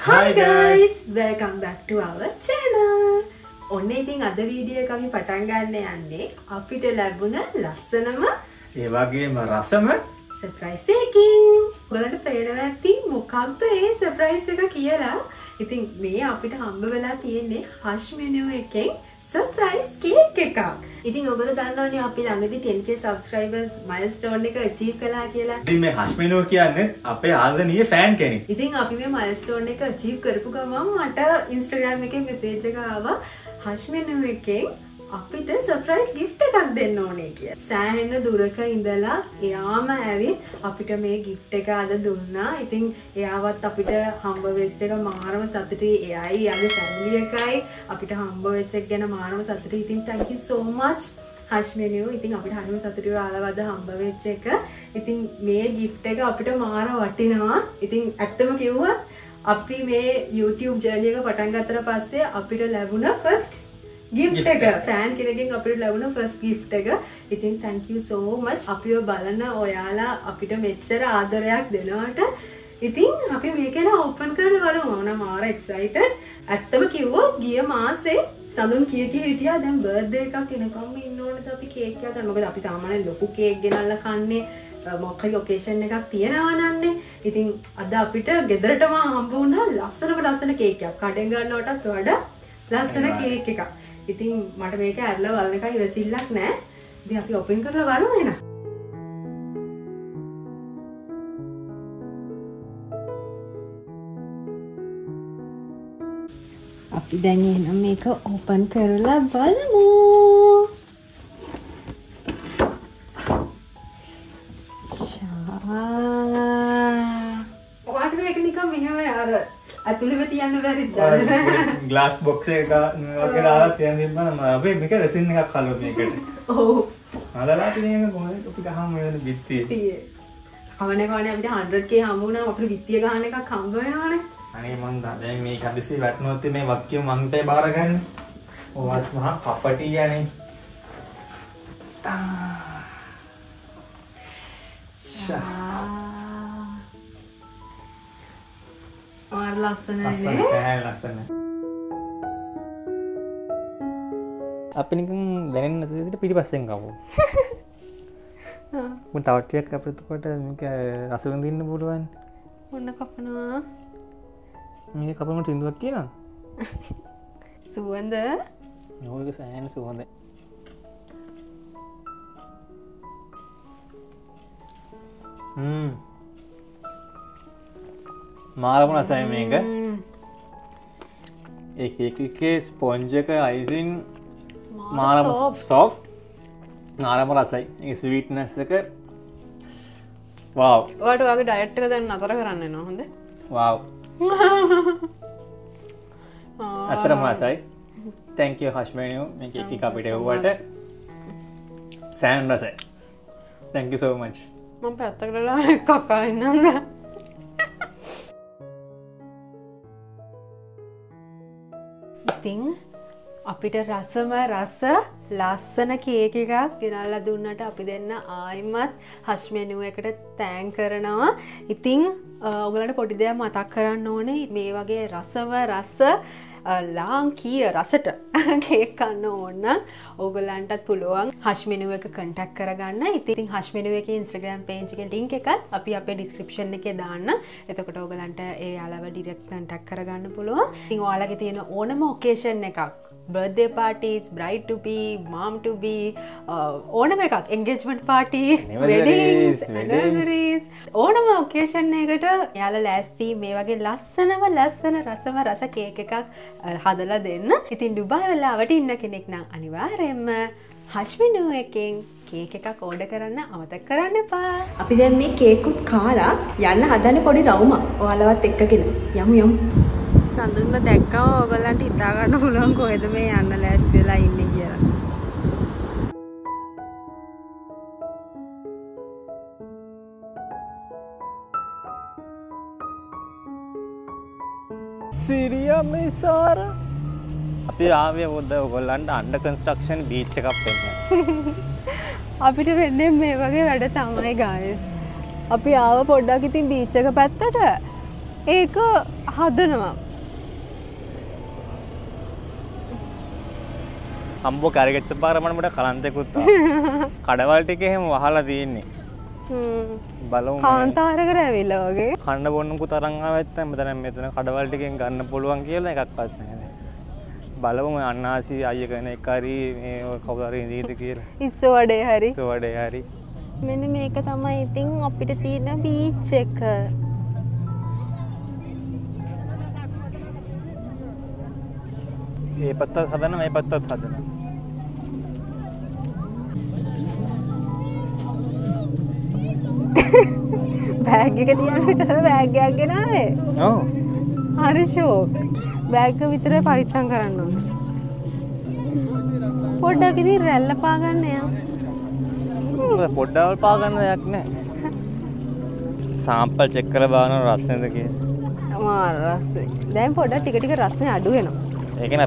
Hi guys! Welcome back to our channel! ඔන්න ඉතින් අද වීඩියෝ එක අපි පටන් ගන්න යන්නේ අපිට ලැබුණ ලස්සනම ඒවාගේම රසම සර්ප්‍රයිස් ඔයාලට පේනවා ඇති මොකක්ද ඒ සර්ප්‍රයිස් එක කියලා. ඉතින් මේ අපිට හම්බ වෙලා තියෙන්නේ හෂ් මෙනු එකෙන් සර්ප්‍රයිස් කේක් එකක්. ඉතින් ඔයගොල්ලෝ දන්නවනේ අපි ළඟදී 10k subscribers milestone එක achieve කළා කියලා. ඉතින් මේ හශ්මිනෝ කියන්නේ අපේ ආදනීය ෆෑන් කෙනෙක් ඉතින් අපි මේ මයිල්ස්ටෝන් එක අචීව් කරපු ගමන් මට ඉන්ස්ට්‍රග්‍රම් එකෙන් මෙසේජ් එක ආවා හශ්මෙනු එකෙන් අපිට සර්ප්‍රයිස් ගිෆ්ට් එකක් දෙන්න ඕනේ කිය. සෑහෙන දුරක ඉඳලා එයාම ඇවිත් අපිට මේ ගිෆ්ට් එක අද දුන්නා. ඉතින් එයාවත් අපිට හම්බ වෙච්ච එක මාරම සතුටුයි. එයයි යාගේ ෆැමිලි එකයි අපිට හම්බ වෙච්ච එක ගැන මාරම සතුටුයි. ඉතින් thank you so much හශ්මනියෝ ඉතින් අපිට හරිම සතුටුයි ආලවද හම්බ වෙච්ච එක. ඉතින් මේ ගිෆ්ට් එක අපිට මාර වටිනවා. ඉතින් ඇත්තම කිව්වොත් අපි මේ YouTube ජර්නි එක පටන් ගත්තට පස්සේ අපිට ලැබුණ ෆස්ට් ගිෆ්ට් එක. ෆෑන් කෙනකින් අපිට ලැබුණ ෆස්ට් ගිෆ්ට් එක. ඉතින් so much. අපිව බලන ඔයාලා අපිට මෙච්චර ආදරයක් දෙනවට ඉතින් අපි මේක ගැන ඕපන් කරලා බලමු. මම මාර excited. ඇත්තම කිව්වොත් ගිය මාසේ සඳුන් කිය කිය හිටියා දැන් බර්ත්ඩේ එකක් එනකම් ඉන්න ඕනද අපි කේක් එකක් ගන්න. මොකද අපි සාමාන්‍යයෙන් ලොකු කේක් ගෙනල්ලා කන්නේ මොකරි ඔකේෂන් එකක් තියෙනවා නන්නේ. ඉතින් අද අපිට ගෙදරටම හම්බ වුණා ලස්සනම ලස්සන කේක් එකක්. කඩෙන් ගන්නවටත් වඩා ලස්සන කේක් එකක්. ඉතින් මට මේක ඇරලා බලන එකයි ඉවසිල්ලක් නෑ. ඉතින් අපි ඕපන් කරලා බලමු එහෙනම්. අපි දැන් එහෙනම් මේක ඕපන් කරලා බලමු. ෂා. මෙහෙම අර ඇතුළෙම තියන්න බැරිද? ග්ලාස් බොක්ස එක වගේ දාලා තියන් තිබ්බම අපේ මේක රෙසින් එකක් කළු මේකට ඔව්. අලලා තියෙන එක කොහොමද අපි ගහම වෙන බිත්තියේ තියේ. කවනේ කවනේ අපිට 100k හම්බ වුණාම අපිට විත්තිය ගන්න එකක් හම්බ වෙනවනේ. අනේ මං දැන් මේ හදිසි වැටුනොත් මේ වක්කිය මංටේ බාර ගන්න ඔවත් මහා කපටි යන්නේ මාර ලස්සනයි ලස්සන අපි නිකන් දැනෙන්නේ නැති විදිහට පිටිපස්සෙන් කවමු මම තව ටිකක් අපිට එතකොට මේක රස විඳින්න පුළුවන්. ඔන්න කපනවා. මේක කපනකොට සින්දුවක් කියනවා සුවඳ. ඕක සෑහෙන සුවඳයි. හ්ම් මාරම රසයි මේක. ම්ම්. ඒ එකේ ස්පොන්ජක අයිසින් මාර මාරම. සෝෆ් නාරම රසයි. ඒ ස්වීට්නස් එක. වව් ඔයාට ඔයාගේ ඩයට් එක දැන් නතර කරන්න හොඳ. වව්. අතර මාසයි තැංකව හශ්මනයෝ මේ එකි අපිට එව්වට සෑන් රසයි. තැංකි සෝමච් මම පැත්තකටලා කකා ඉන්නන්න. ඉතිං අපිට රසම රස ලස්සන කේක එකක්. ගෙනල්ල දුන්නට අපි දෙන්න ආයිමත් හශ්මෙනුව එකට තෑන් කරනවා. ඉතිං ඔගලට පොඩි දෙයක් මතක් කරන්න ඕනේ. මේ වගේ රසව රස ලාංකීය රසට කේක් කන්න ඕන්න ඕගලන්ටත් පුළුවන් හශ්මිනුව එක කටක් කරගන්න. ඉතින් හශ්මිනුව එක ඉන්ස්්‍රග්‍රම් පේජික ලින්ක් එකත් අපි අපේ ඩිස්ක්‍රපෂන් එක දාන්න. එතකොට ඕගලන්ට ඒ අලව ඩිරෙක් කටක් කරගන්න පුළුවන්. ඉං ඔයාලගේ තියෙන ඕනම ඔකේෂන් එකක්. බර්ධය පාටිස් බ්‍රයි් ටබී මාම් ටබී ඕනම එකක්. එන්ගේජ්මට පාටි. ඕනම ඔකේෂන් එකට යාල ලෑස්ති. මේ වගේ ලස්සනම ලස්සන රසම රස කේක එකක් හදලා දෙන්න. ඉතින් ඩුබා වෙලාවට ඉන්න කෙනෙක් නම් අනිවාරයෙන්ම හශ්මිනුව එකෙන් කේක එකක් ඕඩ කරන්න අමතක් කරන්න පා අපි දැන් මේ කේකුත් කාලා යන්න හදන පොඩි රවුම. ඔයාලවත් එක්කගෙන. යමු යම්. සඳුන්න දැක්කම ඕගොල්ලන්ට හිතාගන්න පුළුවන් කොහෙද මේ යන්න ලෑස්තිලා ඉන්න කියලා සිරිය මිසාර. අපි ආමය මුද්ද ඔගොල්ලන්ට අන්ඩ කන්ස්ට්‍රක්ෂන් බීච්ච එකක් පෙන්න අපිට වෙන්නේ මේ වගේ වැඩ තමයි ගායස් අපි ආව පොඩ්ඩක් ඉතින් බීච්චක පැත්තට ඒක හදනවා. හම්බෝ කරගෙච්ච පාරමණට කලන්තෙකුත් කඩවල් ටික එහෙම වහලා තියෙන්නේ බලමු කාන්තාරකර ඇවිල්ල වගේ? කන්න බොන්නකු තරංගා ඇත්ත මෙතන මෙතන කඩවල්ටිකෙන් ගන්න පුළුවන් කියලා එකක් පත් නෑ බලවම අන්නාසි අය කන එකරි කවුරි දීත කියලා. ඉස්ස වඩේ හරි? සුවඩේ හරි. මෙන්න මේක තමයි ඉතින් අපිට තියෙන බීච් එක. ඒ පත්තත් හදන මේ පත්තත් හදන බෑග් එක තියන්න විතර බෑග්ගයක් ගෙනාවේ. ඕ හරි ශෝක් බෑග්ග විතර පරිත්සං කරන්න ඕන. පොඩ්ඩක් ඉතින් රැල්ල පාගන්න යා පොඩ්ඩවල් පාගන්න දෙයක් නෑ. සාම්පල් චෙක්කල බාන රස්නද කිය මාරස්ස දැන් පොඩ ටික ටික රස්නය අඩු වෙනවා. ඒකන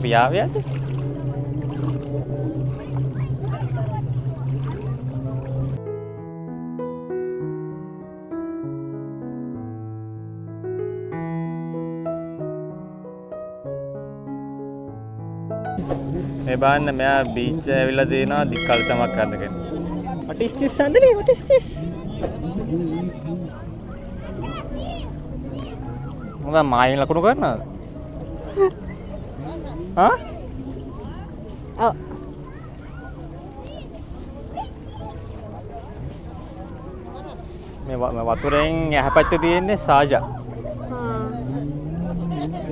පියාවයද එබාන්න මෙයා බීච්ච ඇවිල්ල තියෙනවා දික්කල් තමක් අන්නගෙන වටිස්තිස් සඳලේ වටිස්තිස් හොඳ මායින් ලකුණු කරනද ඔව්. මේ ව- වතුරෙන් ඇහ පැත්ත තියෙන්නේ සාජා.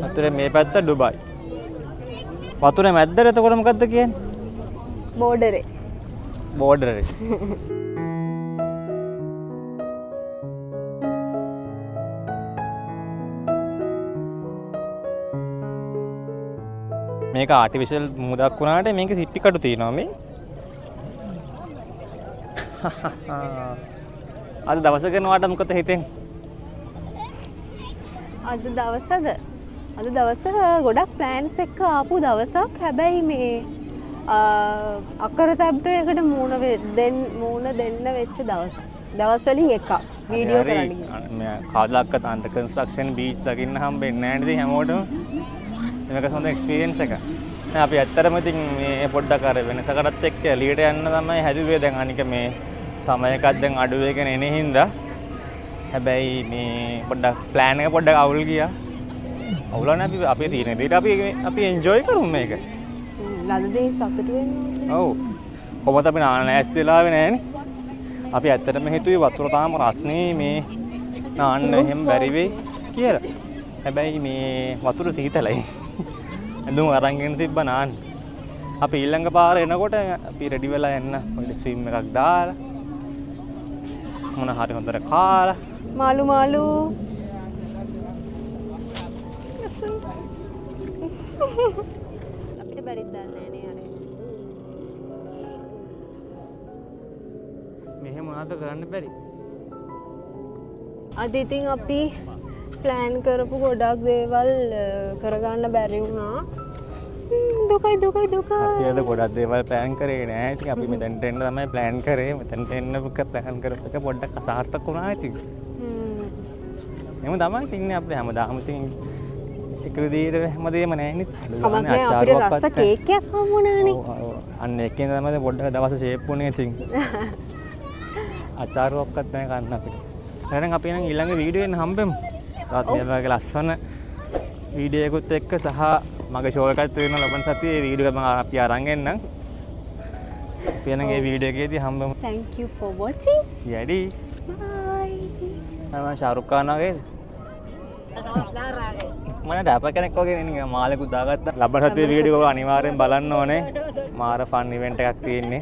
වතුර මේ පැත්ත ඩුබයි වතුර මැද්දර එතකොට මොකක්ද කියන්න? බෝඩරේ. බෝඩරේ. මේක ආටිවිශල් මුදක් වුණාට මේක සිප්පිකටු තියෙනවා මේ. අද දවස කරනවාට මොකද හිතෙන්? අද දවසද අද දවස ගොඩක් ප්ලෑන්ස් එක්ක ආපු දවසක්. හැබැයි මේ අකර තැබ්බයකට මූුණ දෙන් මූුණ දෙන්න වෙච්ච දවස. දවස්වලින් එක වීඩියෝ. කාදලක්ක අන්ට කන්ස්ට්‍රක්ෂන් බීච් දකින්න හම් වෙන්න ඇනති හැමෝටම. එමක හොඳ එක්ස්පිරියන්ස එක. අපි ඇත්තරම ඉතින් මේ පොඩ්ඩකර වෙනසකටත් එක්ක ලියට යන්න තමයි හැදුවේ. දැන් අනික මේ සමයකත් දැන් අඩුවේගෙන එන හින්දා හැබැයි මේ පොඩ්ඩක් ප්ලෑන් එක පොඩ්ඩක් අවුල් ගියා අවුලන අපි අපි තියෙන දේට අපි අපි එන්ජෝයි කරුම් මේක. ලදදේ සතුට වෙන්න ඕනේ. ඔව්. කොමත අපි නාන ඇස්තිලාව නෑන. අපි ඇත්තටම හිතුවේ වතුර තාම රස්නේ මේ නාන්න එහෙම බැරිවෙයි කියලා. හැබැයි මේ වතුර සීතලයි. ඇඳුම් අරංගෙන තිබ්බ නාන්න. අපි ඊල්ළඟ පාර එනකොට අපි රෙඩි වෙලා එන්න. ඔය ස්විම් එකක් දාලා. මොන හරි හොඳට කාලා. මාළු මාළු අපිට බැරිත් දන්නේ නේ අර මෙහෙම මොනවද කරන්න බැරි? අද ඉතින් අපි ප්ලෑන් කරපු ගොඩක් දේවල් කරගන්න බැරි වුණා. දුකයි දුකයි දුකයි. ඒද ගොඩක් දේවල් ප්ලෑන් කරේ නෑ. ඉතින් අපි මෙතැන්ට එන්න තමයි ප්ලෑන් කරේ. මෙතැන්ට එන්න ප්ලෑන් කරපු එක පොඩ්ඩක් අසාර්ථක වුණා ඉතින්. හ්ම්. එම තමයි තින්නේ අපේ හැම දාමතින් එක විදිහට හැමදේම නෑනේ නෑ රස්ස කේකයක් හම්බුණානේ. අන්න එකෙන් තමයි පොඩ්ඩක් දවස් ෂේප් වුණේ ඉතින්. අචාරුවක්වත් නැහැ කන්න අපිට. එහෙනම් අපි නම් ඊළඟ වීඩියෝ එකෙන් හම්බෙමු. තාත් මේ වගේ ලස්සන වීඩියෝ එකකුත් එක්ක සහ මගේ ෂෝ එකත් වෙන ලබන සතියේ වීඩියෝ එක මම අපි අරන් එන්නම්. අපි එහෙනම් ඒ වීඩියෝ එකේදී හම්බෙමු. Thank you for watching. සියඩි bye. මම ශාරුක් ඛාන් වගේ මට ඩැප කෙනෙක් වගේ මාලෙකුත් දාගත්තා. ලබන සතියේ වීඩියෝ අනිවාර්යෙන් බලන්න ඕනේ. මාර ෆන් ඉවෙන්ට් එකක් තියෙන්නේ